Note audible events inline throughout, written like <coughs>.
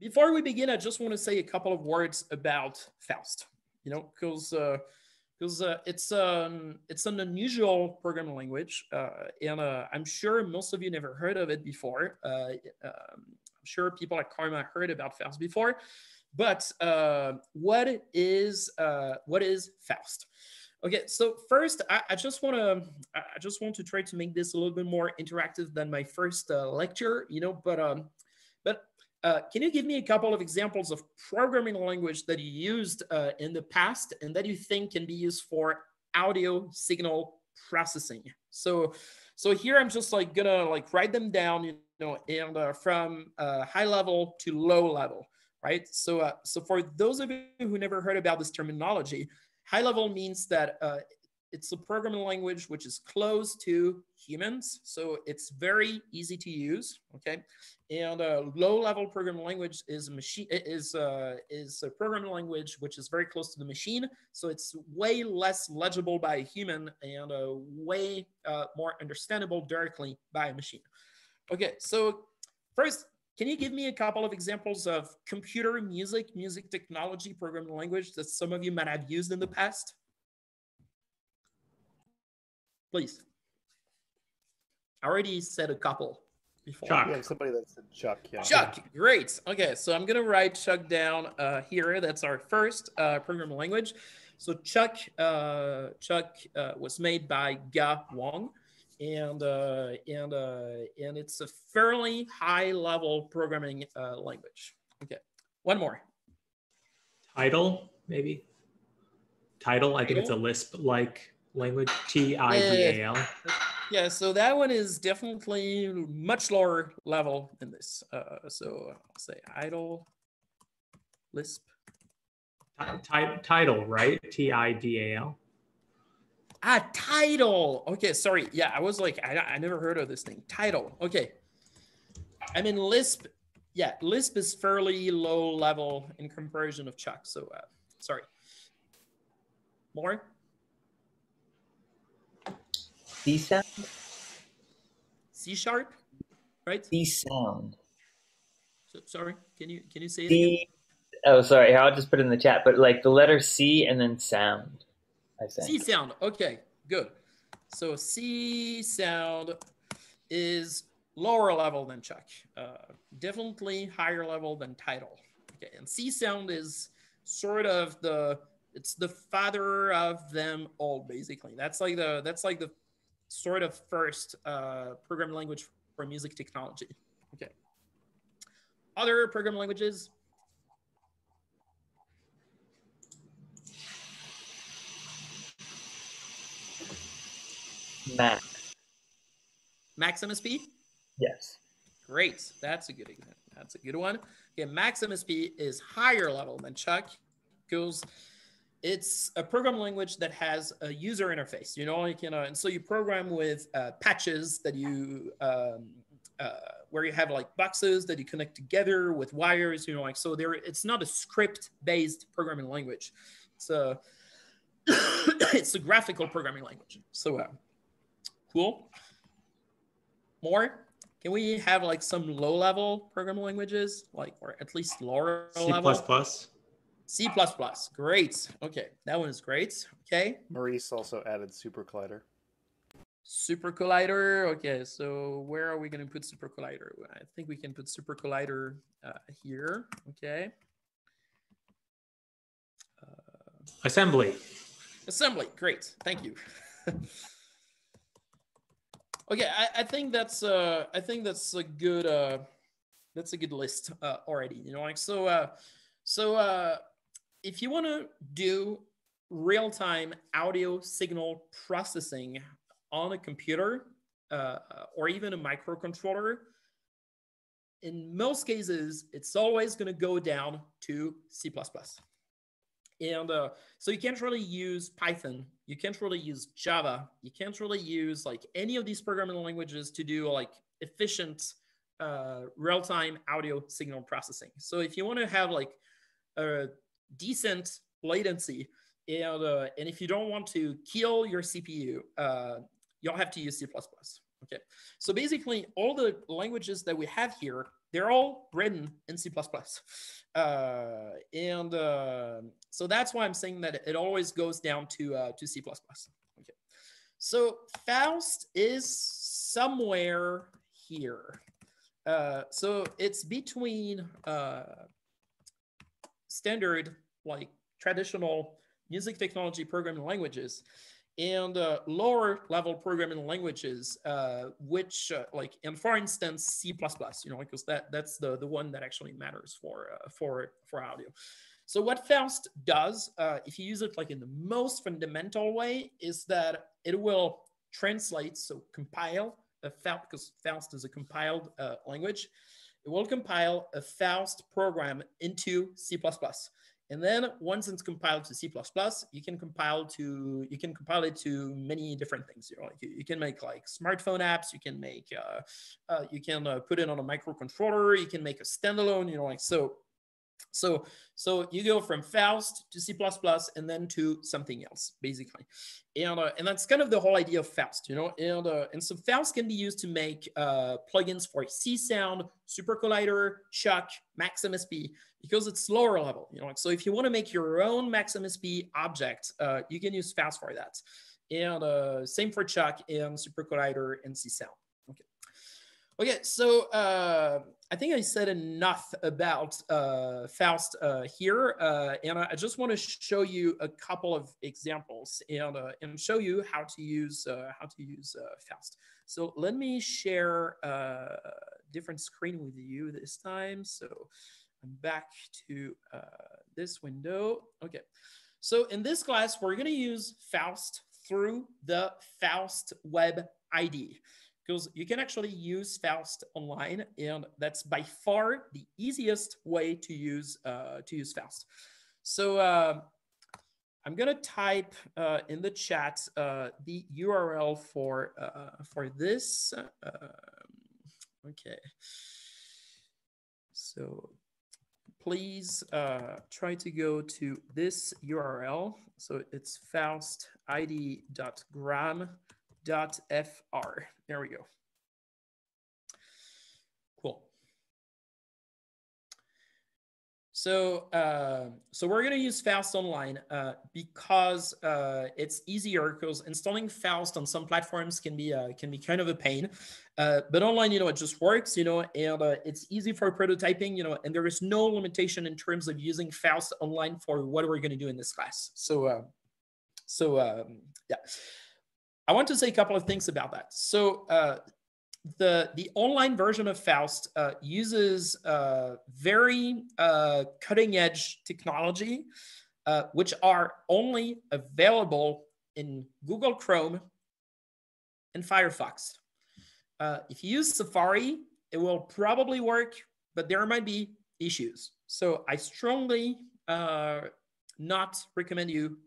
before we begin, I just want to say a couple of words about Faust. You know, because because uh, uh, it's um it's an unusual programming language, uh, and uh, I'm sure most of you never heard of it before. Uh, um, I'm sure people at CCRMA heard about Faust before, but uh, what is what is Faust? Okay, so first, I, I just want to I just want to try to make this a little bit more interactive than my first lecture. You know, but um, uh, can you give me a couple of examples of programming language that you used uh, in the past and that you think can be used for audio signal processing? So, so here I'm just like gonna like write them down, you know, and uh, from uh, high level to low level, right? So, uh, so for those of you who never heard about this terminology, high level means that it's a programming language which is close to humans, so it's very easy to use. Okay, and a low-level programming language is a machine is uh, is a programming language which is very close to the machine, so it's way less legible by a human and uh, way uh, more understandable directly by a machine. Okay, so first, can you give me a couple of examples of computer music, music technology programming language that some of you might have used in the past? Please. I already said a couple before. Chuck. Yeah, somebody that said Chuck. Yeah. Chuck, great. Okay, so I'm gonna write Chuck down uh, here. That's our first uh, programming language. So Chuck, uh, Chuck uh, was made by Ge Wang, and uh, and uh, and it's a fairly high level programming language. Okay, one more. Title maybe. Title. I think it's a Lisp like language? T I D A L. Yeah, so that one is definitely much lower level than this. Uh, so I'll say idle, Lisp. Title, right? T I D A L. Ah, Tidal. Okay, sorry. Yeah, I was like, I, I never heard of this thing. Title. Okay. I mean, Lisp. Yeah, Lisp is fairly low level in comparison of Chuck. So, uh, sorry. More? C sound? C sharp, right? C sound. So, sorry, can you can you say C, Oh, sorry. I'll just put it in the chat. But like the letter C and then sound. I think. C sound. Okay, good. So C sound is lower level than Chuck. Uh, definitely higher level than Tidal. Okay, and C sound is sort of the it's the father of them all basically. That's like the that's like the sort of first uh, programming language for music technology. Okay. Other programming languages? Max. Max MSP? Yes. Great. That's a good example. That's a good one. Okay, Max MSP is higher level than Chuck because it's a programming language that has a user interface. You know, you can, uh, and so you program with uh, patches that you, um, uh, where you have like boxes that you connect together with wires. You know, like so. There, it's not a script-based programming language. It's <coughs> a, it's a graphical programming language. So, uh, cool. More. Can we have like some low-level programming languages, like or at least lower C++. level? C++. C++. Great. Okay, that one is great. Okay. Maurice also added Super Collider. Super Collider. Okay, so where are we going to put Super Collider? I think we can put Super Collider uh, here. Okay. Uh, assembly. Assembly. Great. Thank you. <laughs> okay, I, I, think that's uh, I think that's a good uh, that's a good list uh, already. You know, like so. Uh, so uh, if you want to do real-time audio signal processing on a computer uh, or even a microcontroller, in most cases, it's always going to go down to C++. And uh, so you can't really use Python. You can't really use Java. You can't really use like any of these programming languages to do like efficient uh, real-time audio signal processing. So if you want to have like a decent latency. And, uh, and if you don't want to kill your CPU, uh, you'll have to use C++. Okay, so basically all the languages that we have here they're all written in C++. Uh, and uh, so that's why I'm saying that it always goes down to, uh, to C++. Okay. So Faust is somewhere here. Uh, so it's between standard, like traditional music technology programming languages and uh, lower level programming languages, uh, which uh, like, and for instance, C++, you know, because that that's the, the one that actually matters for, uh, for, for audio. So what Faust does, uh, if you use it like in the most fundamental way, is that it will translate, so compile a Faust, because Faust is a compiled uh, language, it will compile a Faust program into C++. And then once it's compiled to C++, you can compile to you can compile it to many different things. You know, you, you can make like smartphone apps. You can make uh, uh, you can uh, put it on a microcontroller. You can make a standalone. You know, like so. So so you go from Faust to C++ and then to something else, basically, and uh, and that's kind of the whole idea of Faust, you know. And uh, and so Faust can be used to make uh, plugins for Csound, SuperCollider, Chuck, MaxMSP because it's lower level. You know, so if you want to make your own MaxMSP object, uh, you can use Faust for that. And uh, same for Chuck and SuperCollider and Csound. Okay. Okay, so uh, I think I said enough about uh, Faust uh, here, uh, and I just want to show you a couple of examples and uh, and show you how to use uh, how to use Faust. So let me share a different screen with you this time. So I'm back to this window. Okay, so in this class, we're gonna use Faust through the Faust Web IDE because you can actually use Faust online, and that's by far the easiest way to use uh, to use Faust. So uh, I'm gonna type uh, in the chat uh, the URL for uh, for this. Um, okay, so please uh, try to go to this URL. So it's faustide.grame.fr. There we go. Cool. So, uh, so we're going to use Faust Online uh, because uh, it's easier. Because installing Faust on some platforms can be uh, can be kind of a pain, uh, but online, you know, it just works. You know, and uh, it's easy for prototyping. You know, and there is no limitation in terms of using Faust online for what we're going to do in this class. So, so um, yeah, I want to say a couple of things about that. So the the online version of Faust uh, uses uh, very uh, cutting edge technology, uh, which are only available in Google Chrome and Firefox. Uh, if you use Safari, it will probably work, but there might be issues. So I strongly uh, not recommend you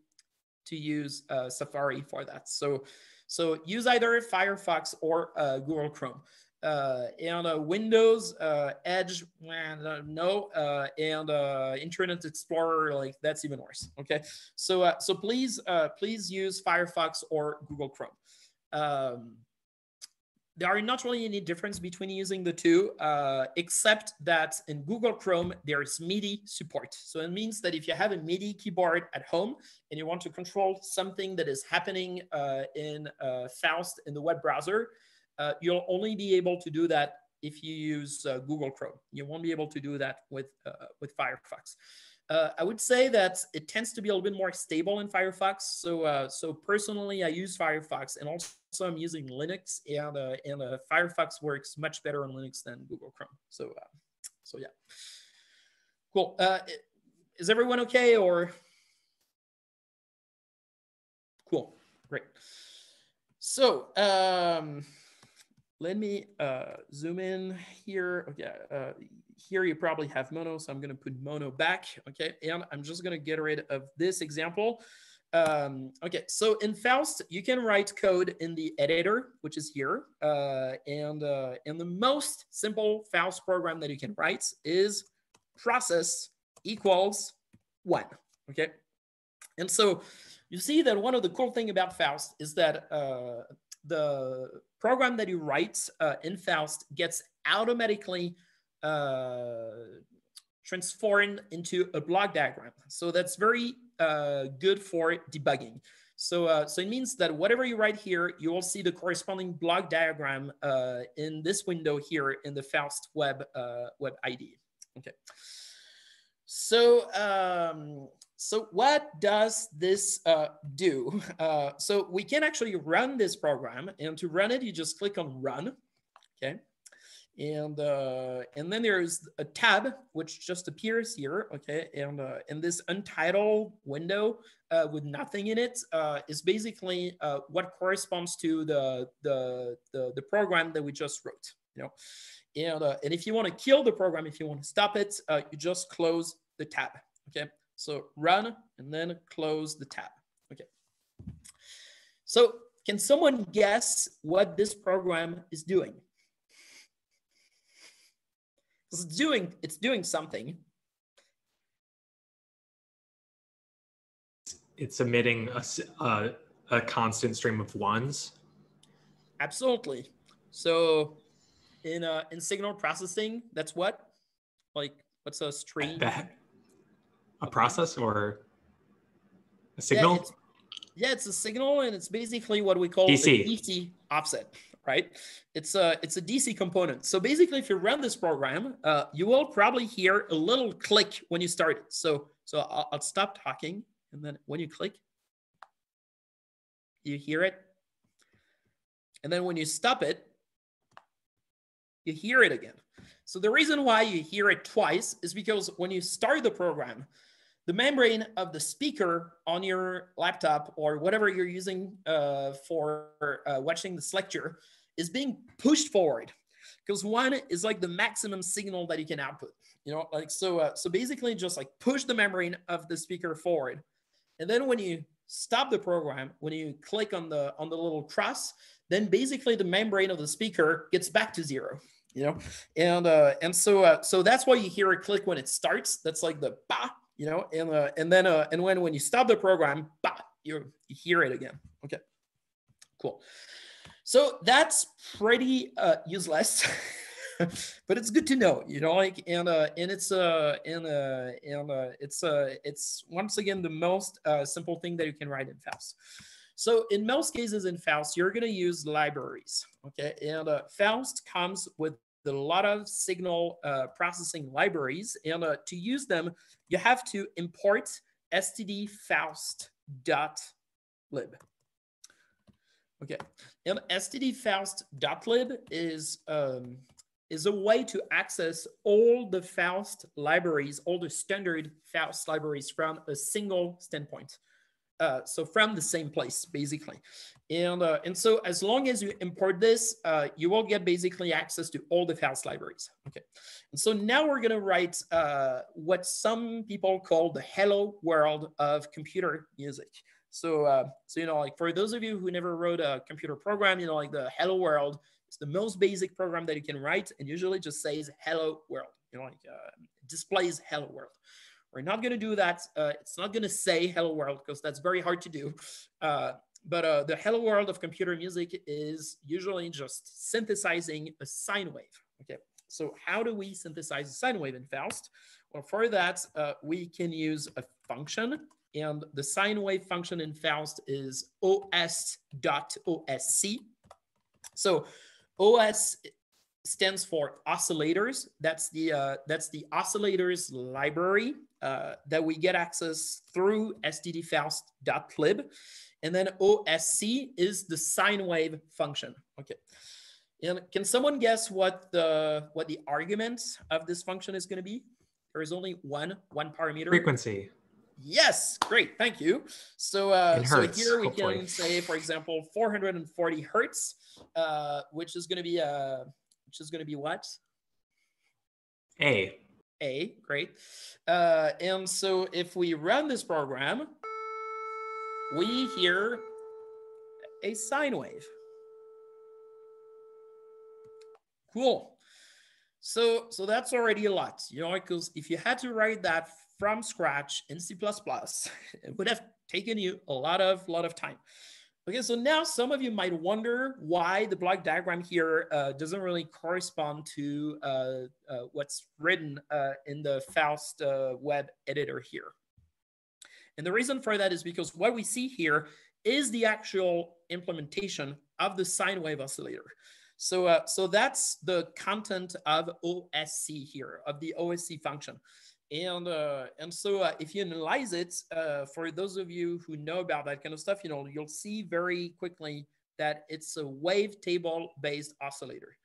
to use Safari for that. So so use either Firefox or uh, Google Chrome. Uh, and uh, Windows, uh, Edge, no, uh, and uh, Internet Explorer, like that's even worse. Okay, so so please please use Firefox or Google Chrome. Um, there are not really any difference between using the two, uh, except that in Google Chrome, there is MIDI support. So it means that if you have a MIDI keyboard at home and you want to control something that is happening uh, in uh, Faust in the web browser, uh, you'll only be able to do that if you use uh, Google Chrome. You won't be able to do that with, uh, with Firefox. Uh, I would say that it tends to be a little bit more stable in Firefox. So, uh, so personally, I use Firefox, and also I'm using Linux, and uh, and uh, Firefox works much better on Linux than Google Chrome. So, uh, so yeah, cool. Uh, is everyone okay? Or cool, great. So, um, let me zoom in here. Okay here you probably have mono, so I'm going to put mono back, okay? And I'm just going to get rid of this example. Um, okay, so in Faust, you can write code in the editor, which is here. Uh, and, uh, and the most simple Faust program that you can write is process equals one, okay? And so you see that one of the cool thing about Faust is that uh, the program that you write uh, in Faust gets automatically uh, transformed into a block diagram. So that's very uh, good for debugging. So, uh, so it means that whatever you write here, you will see the corresponding block diagram uh, in this window here in the Faust web uh, web ID. Okay. So, um, so what does this uh, do? <laughs> Uh, so we can actually run this program, and to run it, you just click on Run. Okay and uh, and then there's a tab which just appears here okay? And uh, in this untitled window uh, with nothing in it uh, is basically uh, what corresponds to the, the, the the program that we just wrote you know? And uh, and if you want to kill the program if you want to stop it you just close the tab okay? So run and then close the tab okay? So can someone guess what this program is doing it's doing it's doing something. It's emitting a, a, a constant stream of ones. Absolutely. So in uh, in signal processing, that's what? Like what's a stream? That, a process or a signal? Yeah it's, yeah, it's a signal and it's basically what we call DC. DC offset right? It's a, it's a DC component. So basically, if you run this program, uh, you will probably hear a little click when you start it. So, so I'll, I'll stop talking. And then when you click, you hear it. And then when you stop it, you hear it again. So the reason why you hear it twice is because when you start the program, the membrane of the speaker on your laptop or whatever you're using uh, for uh, watching this lecture is being pushed forward. Because one is like the maximum signal that you can output you know like so uh, so basically just like push the membrane of the speaker forward. And then when you stop the program when you click on the on the little cross then basically the membrane of the speaker gets back to zero you know? And uh and so uh so that's why you hear a click when it starts. That's like the ba you know, and uh, and then uh, and when when you stop the program, bah, you hear it again. Okay, cool. So that's pretty uh, useless, <laughs> but it's good to know, you know, like and uh, and it's uh and uh and uh, it's uh it's once again the most uh, simple thing that you can write in Faust. So in most cases in Faust, you're going to use libraries, okay? And uh, Faust comes with a lot of signal uh, processing libraries. And uh, to use them, you have to import stdfaust.lib. Okay, and stdfaust.lib is um, is a way to access all the Faust libraries, all the standard Faust libraries from a single standpoint. Uh, so from the same place, basically. And, uh, and so as long as you import this, uh, you will get basically access to all the Faust libraries. Okay. And so now we're going to write uh, what some people call the hello world of computer music. So, uh, so, you know, like for those of you who never wrote a computer program, you know, like the hello world is the most basic program that you can write and usually just says hello world, you know, like displays hello world. We're not going to do that. Uh, it's not going to say hello world because that's very hard to do. Uh, but uh, the hello world of computer music is usually just synthesizing a sine wave. Okay, so how do we synthesize a sine wave in Faust? Well, for that, uh, we can use a function and the sine wave function in Faust is os.osc. So OS stands for oscillators. That's the uh, that's the oscillators library uh, that we get access through stdfaust.lib. And then OSC is the sine wave function. Okay. And can someone guess what the what the argument of this function is going to be? There is only one one parameter. Frequency. Yes, great, thank you. So, uh, hertz, so here we hopefully. can say, for example, 440 hertz, uh, which is going to be a uh, which is going to be what? A. A, great. Uh, and so if we run this program, we hear a sine wave. Cool. So, so that's already a lot, you know, because if you had to write that from scratch in C++, <laughs> it would have taken you a lot of, lot of time. Okay, so now some of you might wonder why the block diagram here uh, doesn't really correspond to uh, uh, what's written uh, in the Faust uh, web editor here. And the reason for that is because what we see here is the actual implementation of the sine wave oscillator. So, uh, so that's the content of OSC here, of the OSC function. And, uh, and so uh, if you analyze it, uh, for those of you who know about that kind of stuff, you know, you'll see very quickly that it's a wavetable based oscillator.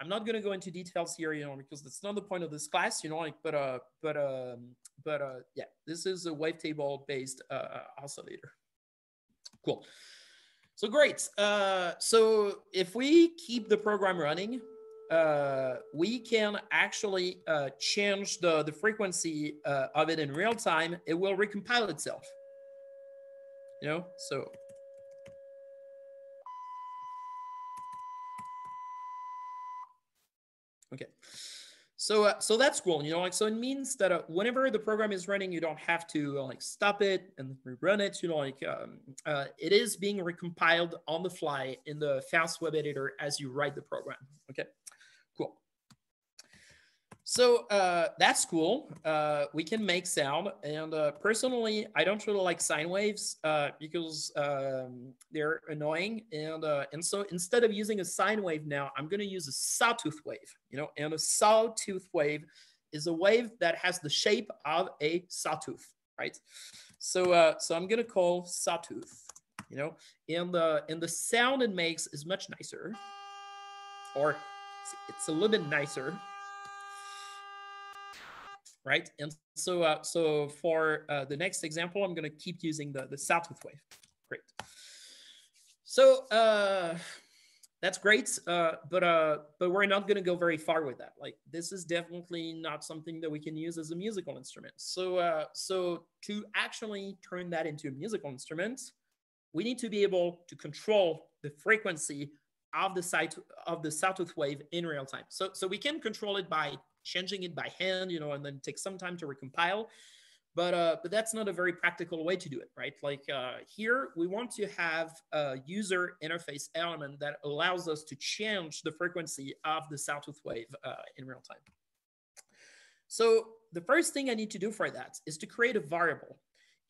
I'm not going to go into details here, you know, because that's not the point of this class, you know, like, but, uh, but, um, but, uh, yeah, this is a wavetable based, uh, oscillator. Cool. So great. Uh, so if we keep the program running, uh, we can actually uh, change the, the frequency uh, of it in real time. It will recompile itself. You know, so. Okay. So, uh, so that's cool, you know, like, so it means that uh, whenever the program is running, you don't have to like stop it and rerun it, you know, like um, it is being recompiled on the fly in the Faust web editor as you write the program, okay? So uh, that's cool. Uh, we can make sound. And uh, personally, I don't really like sine waves uh, because um, they're annoying. And, uh, and so instead of using a sine wave now, I'm going to use a sawtooth wave. You know, and a sawtooth wave is a wave that has the shape of a sawtooth, right? So, uh, so I'm going to call sawtooth, you know, and the, and the sound it makes is much nicer. Or it's a little bit nicer right? And so, uh, so for uh, the next example, I'm going to keep using the, the sawtooth wave. Great. So uh, that's great, uh, but uh, but we're not going to go very far with that. Like this is definitely not something that we can use as a musical instrument. So uh, so to actually turn that into a musical instrument, we need to be able to control the frequency of the site of the sawtooth wave in real time. So so we can control it by changing it by hand, you know, and then take some time to recompile. But uh, but that's not a very practical way to do it, right? Like uh, here, we want to have a user interface element that allows us to change the frequency of the sawtooth wave uh, in real time. So the first thing I need to do for that is to create a variable.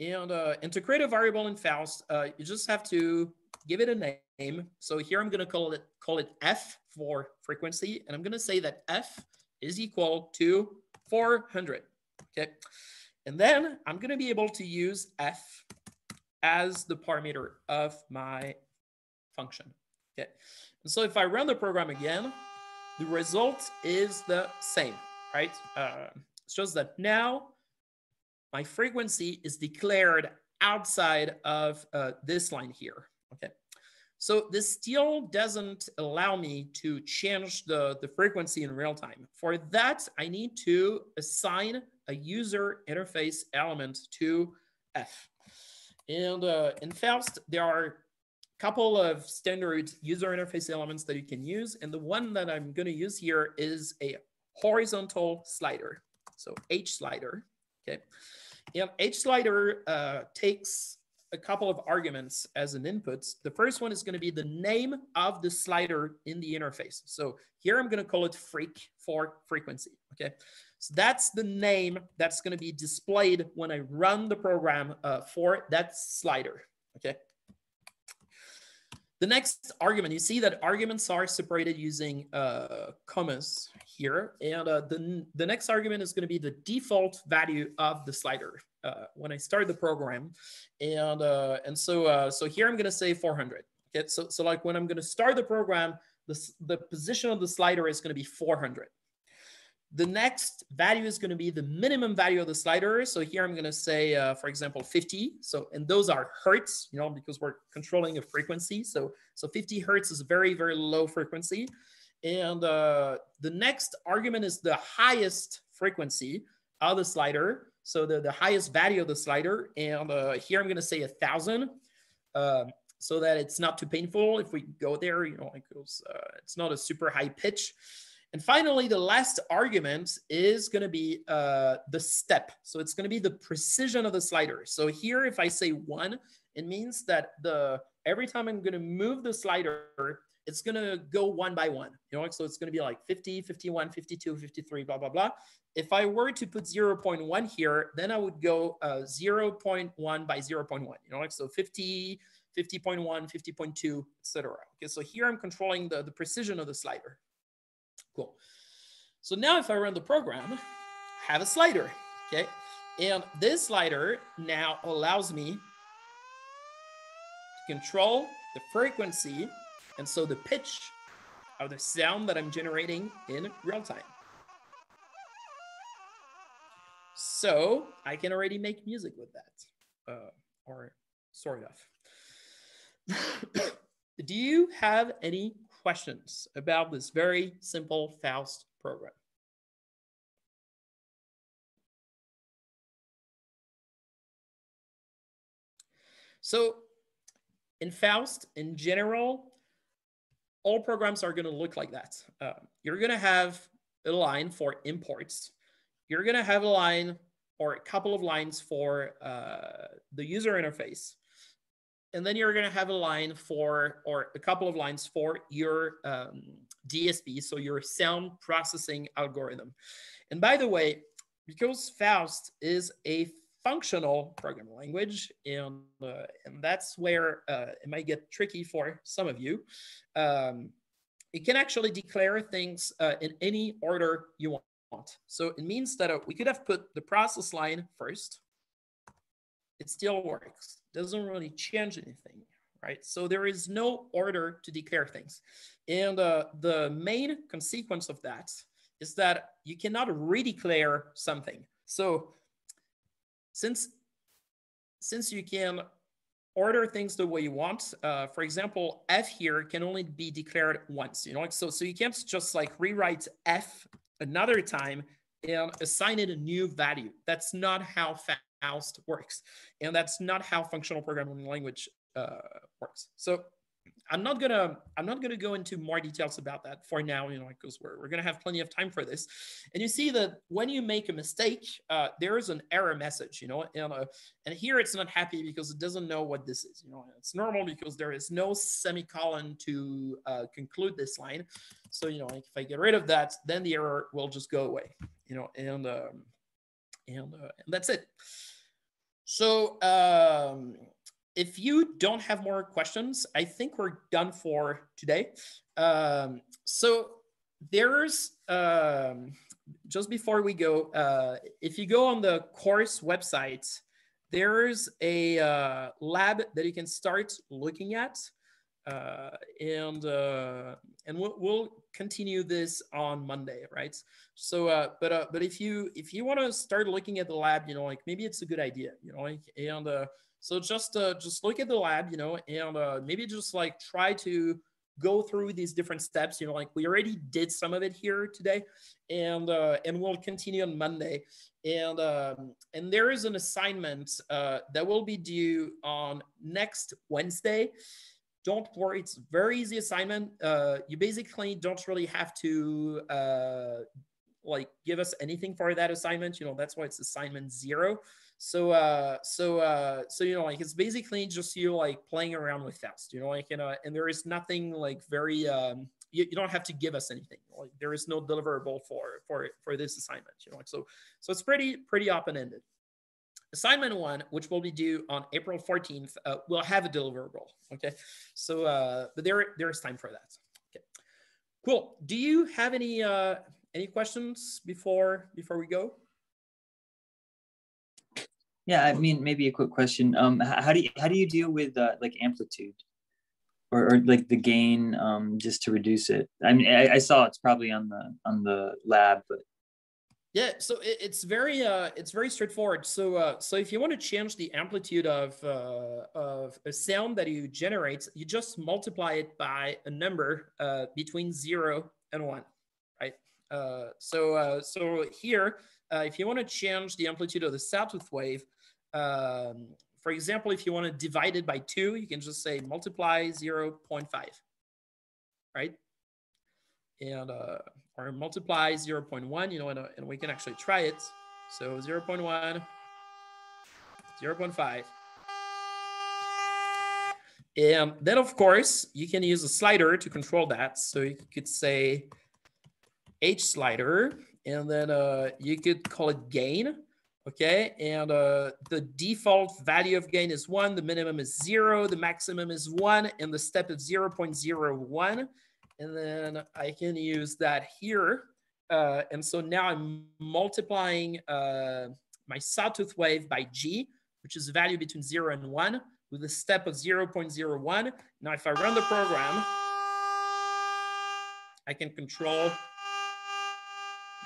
And, uh, and to create a variable in Faust, uh, you just have to give it a name. So here I'm going to call it call it f for frequency, and I'm going to say that f is equal to 400. Okay. And then I'm going to be able to use f as the parameter of my function. Okay. And so if I run the program again, the result is the same, right? Uh, it's just that now my frequency is declared outside of uh, this line here. Okay. So this still doesn't allow me to change the, the frequency in real time. For that, I need to assign a user interface element to F. And uh, in Faust, there are a couple of standard user interface elements that you can use. And the one that I'm going to use here is a horizontal slider. So H slider, okay? And H slider uh, takes a couple of arguments as an input. The first one is going to be the name of the slider in the interface. So here I'm going to call it freq for frequency. Okay. So that's the name that's going to be displayed when I run the program uh, for that slider. Okay. The next argument, you see that arguments are separated using uh, commas here. And uh, the, the next argument is going to be the default value of the slider uh, when I start the program. And, uh, and so, uh, so here I'm going to say 400. Okay, so, so like when I'm going to start the program, the, the position of the slider is going to be 400. The next value is going to be the minimum value of the slider. So here I'm going to say, uh, for example, 50. So, and those are hertz, you know, because we're controlling a frequency. So, so 50 hertz is very, very low frequency. And uh, the next argument is the highest frequency of the slider. So the, the highest value of the slider. And uh, here I'm going to say a thousand uh, so that it's not too painful if we go there, you know, it goes, uh, it's not a super high pitch. And finally, the last argument is going to be uh, the step. So it's going to be the precision of the slider. So here, if I say one, it means that the, every time I'm going to move the slider, it's going to go one by one, you know, so it's going to be like 50, 51, 52, 53, blah, blah, blah. If I were to put 0.1 here, then I would go uh, 0.1 by 0.1, you know, like so 50, 50.1, 50.2, etc. Okay, so here I'm controlling the, the precision of the slider. Cool. So now if I run the program, I have a slider, okay? And this slider now allows me to control the frequency and so the pitch of the sound that I'm generating in real time. So I can already make music with that, uh, or sort of. <coughs> Do you have any questions about this very simple Faust program? So in Faust, in general, all programs are going to look like that. Uh, you're going to have a line for imports. You're going to have a line or a couple of lines for uh, the user interface. And then you're going to have a line for, or a couple of lines for your um, DSP, so your sound processing algorithm. And by the way, because Faust is a functional programming language, and uh, and that's where uh, it might get tricky for some of you. Um, it can actually declare things uh, in any order you want. So it means that uh, we could have put the process line first. It still works. Doesn't really change anything, right? So there is no order to declare things. And uh, the main consequence of that is that you cannot redeclare something. So since since you can order things the way you want, uh, for example, f here can only be declared once. You know, so so you can't just like rewrite f another time and assign it a new value. That's not how Faust works, and that's not how functional programming language uh, works. So I'm not gonna I'm not gonna go into more details about that for now, you know, because we're, we're gonna have plenty of time for this. And you see that when you make a mistake, uh, there is an error message, you know, and uh, and here it's not happy because it doesn't know what this is, you know. It's normal because there is no semicolon to uh, conclude this line. So you know, if I get rid of that, then the error will just go away, you know, and um, and, uh, and that's it. So um, if you don't have more questions, I think we're done for today. Um, so there's um, just before we go, uh, if you go on the course website, there's a uh, lab that you can start looking at, uh, and uh, and we'll, we'll, continue this on Monday, right? So, uh, but uh, but if you if you want to start looking at the lab, you know, like maybe it's a good idea, you know, like and so just uh, just look at the lab, you know, and uh, maybe just like try to go through these different steps. You know, like we already did some of it here today, and uh, and we'll continue on Monday. And um, and there is an assignment uh, that will be due on next Wednesday. Don't worry, it's very easy assignment. Uh, you basically don't really have to uh, like give us anything for that assignment. You know, that's why it's assignment zero. So uh so uh so you know like it's basically just you like playing around with Faust, you know, like you know, and there is nothing like very um you, you don't have to give us anything. Like there is no deliverable for for for this assignment, you know, like so so it's pretty pretty open-ended. Assignment one, which will be due on April 14th, uh, will have a deliverable. Okay. So uh but there there is time for that. Okay. Cool. Do you have any uh any questions before before we go? Yeah, I mean, maybe a quick question. Um, how do you how do you deal with uh, like amplitude, or, or like the gain, um, just to reduce it? I mean, I, I saw it's probably on the on the lab, but yeah, so it, it's very uh, it's very straightforward. So uh, so if you want to change the amplitude of uh, of a sound that you generate, you just multiply it by a number uh, between zero and one, right? Uh, so uh, so here if you want to change the amplitude of the sawtooth wave, um, for example, if you want to divide it by two, you can just say multiply 0.5, right? And uh, or multiply 0.1, you know, and, uh, and we can actually try it. So 0.1, 0.5. And then of course, you can use a slider to control that. So you could say H slider, and then uh, you could call it gain. Okay, and uh, the default value of gain is one, the minimum is zero, the maximum is one, and the step is 0.01. And then I can use that here. Uh, and so now I'm multiplying uh, my sawtooth wave by G, which is a value between zero and one with a step of 0.01. Now, if I run the program, I can control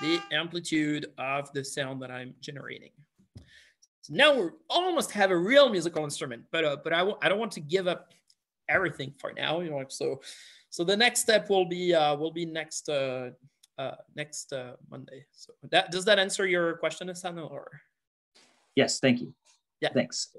the amplitude of the sound that I'm generating. So now we almost have a real musical instrument, but uh, but I don't want to give up everything for now. You know, so so the next step will be uh, will be next uh, uh, next uh, Monday. So that does that answer your question, Asano? Or Yes, thank you. Yeah. Thanks.